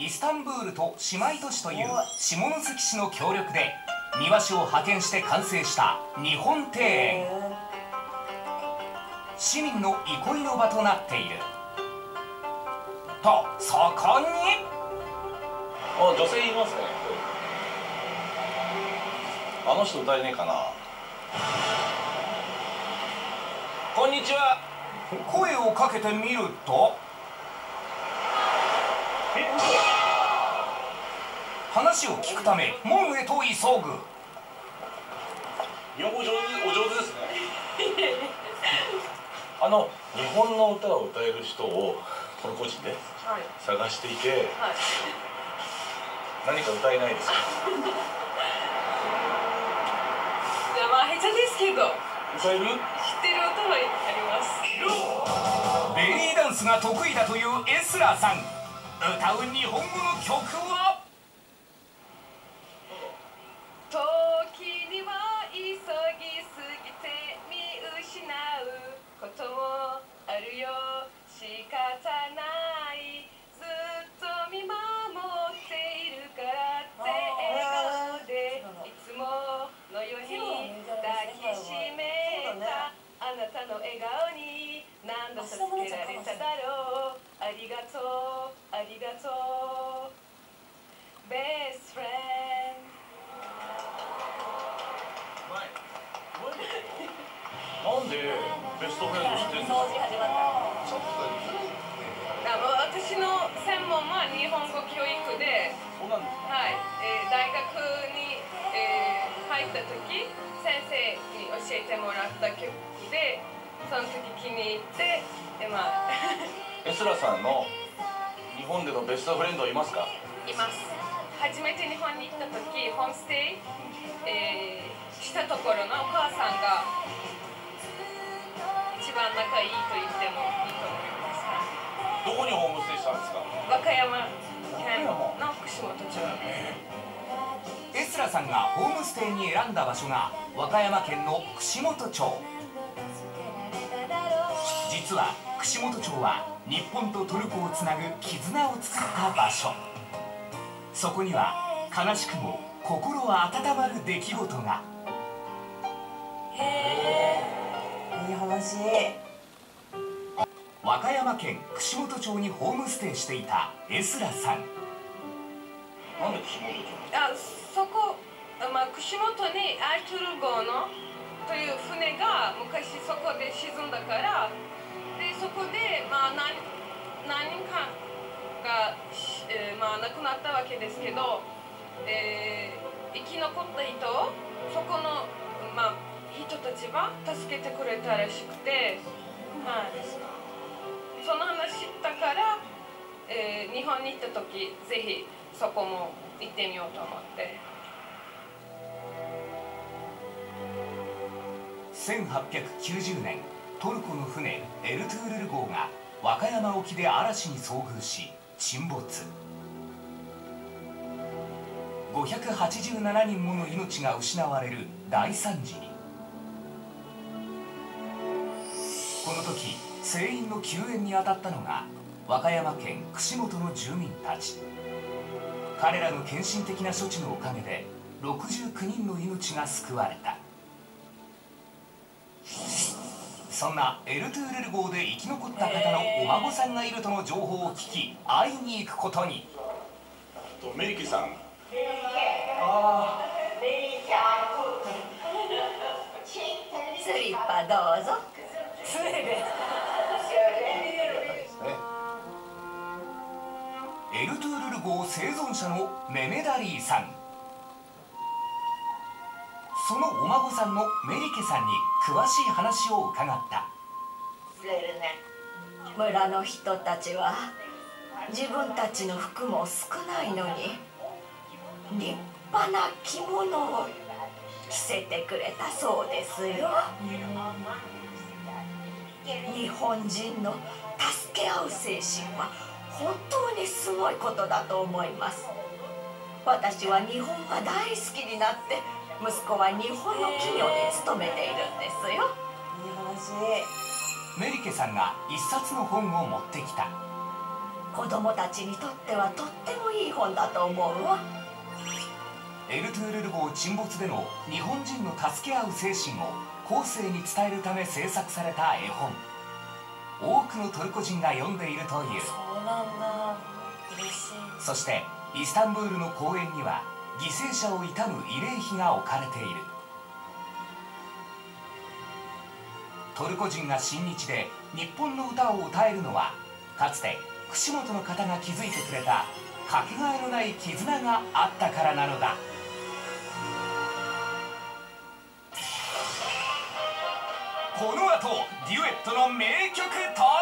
イスタンブールと姉妹都市という下関市の協力で庭師を派遣して完成した日本庭園。市民の憩いの場となっている。とそこにあ女性いますね。あの人歌えねえかな。こんにちは。声をかけてみると話を聞くため門へと急ぐ。日本語上手お上手ですね。あの日本の歌を歌える人をこの個人ではい。探していてはい。何か歌えないですか？じゃあまあ下手ですけど。歌える？知ってる歌はあります。ベリーダンスが得意だというエスラーさん。歌う日本語の曲は？時には急ぎすぎて見失うこともあるよ。仕方ない。ずっと見守っているからって笑顔でいつものように抱きしめた。あなたの笑顔に何度助けられただろう。ありがとうありがとう。Best friend なんでベストフレンド知ってるんですかあの私の専門は日本語教育で、そうなんですはい。えー大学に、えー入った時先生に教えてもらった曲でその時気に入ってでまあ。エスラさんの日本でのベストフレンドいますか？います。初めて日本に行った時ホームステイ、えーしたところのお母さんが一番仲いいと言ってもいいと思います。はいどこにホームステイしたんですか？和歌山県の串本町エスラさんがホームステイに選んだ場所が和歌山県の串本町。実は串本町は日本とトルコをつなぐ絆を作った場所。そこには悲しくも心温まる出来事がへえいい。話和歌山県串本町にホームステイしていたエスラさん。なんで串本町あそこ、まあ、串本にアルトゥル号のという船が昔そこで沈んだからでそこで、まあ、何何人かが、えーまあ、亡くなったわけですけど、えー生き残った人そこの、まあ、人たちは助けてくれたらしくて、はい、その話知ったから、えー日本に行った時ぜひそこも行ってみようと思って。1890年トルコの船エルトゥールル号が和歌山沖で嵐に遭遇し沈没587人もの命が失われる大惨事に時船員の救援に当たったのが和歌山県串本の住民たち。彼らの献身的な処置のおかげで69人の命が救われた。そんなエルトゥールル号で生き残った方のお孫さんがいるとの情報を聞き会いに行くことに。とメリキさん。スリッパどうぞ9号生存者のメメダリーさん。そのお孫さんのメリケさんに詳しい話を伺った。村の人たちは自分たちの服も少ないのに立派な着物を着せてくれたそうですよ。日本人の助け合う精神は本当にすごいことだと思います。私は日本が大好きになって息子は日本の企業に勤めているんですよ。メリケさんが一冊の本を持ってきた。こ子供たちにとってはとってもいい本だと思うわ。エルトゥールル号沈没での日本人の助け合う精神を後世に伝えるため制作された絵本多くのトルコ人が読んでいるという。そうなんだ。嬉しい。そしてイスタンブールの公園には犠牲者を悼む慰霊碑が置かれている。トルコ人が親日で日本の歌を歌えるのはかつて串本の方が築いてくれたかけがえのない絆があったからなのだこの後デュエットの名曲登場